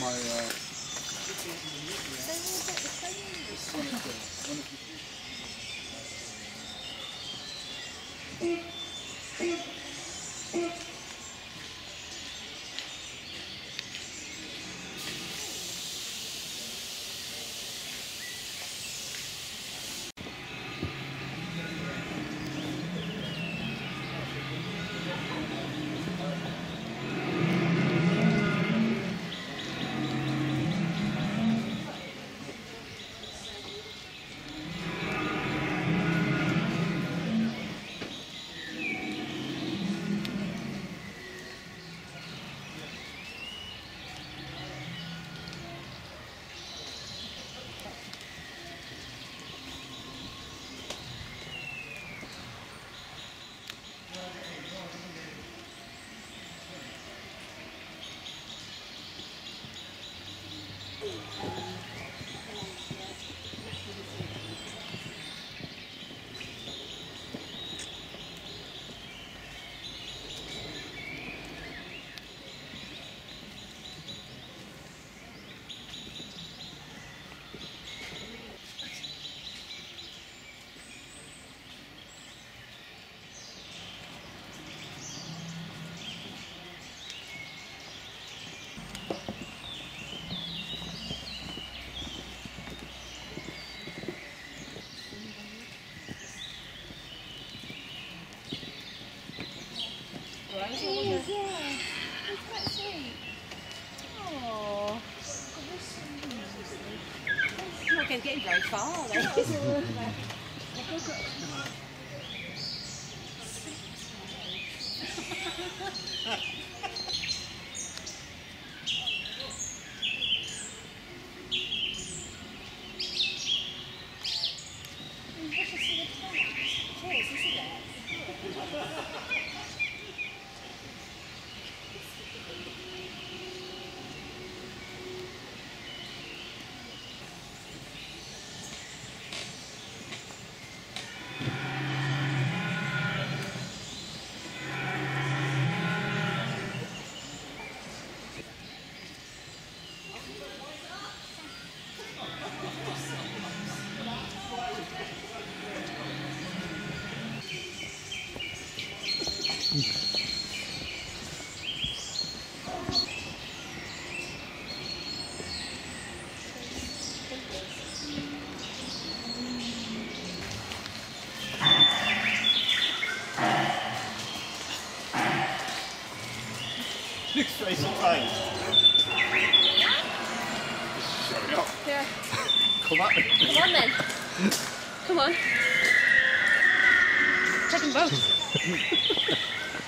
my. Uh, Is, yeah. It's quite sweet. Oh. Not to get very far, are they? Nick's face on pain. Shut up. Yeah. Come at me. Come on then. Come on. Take them both.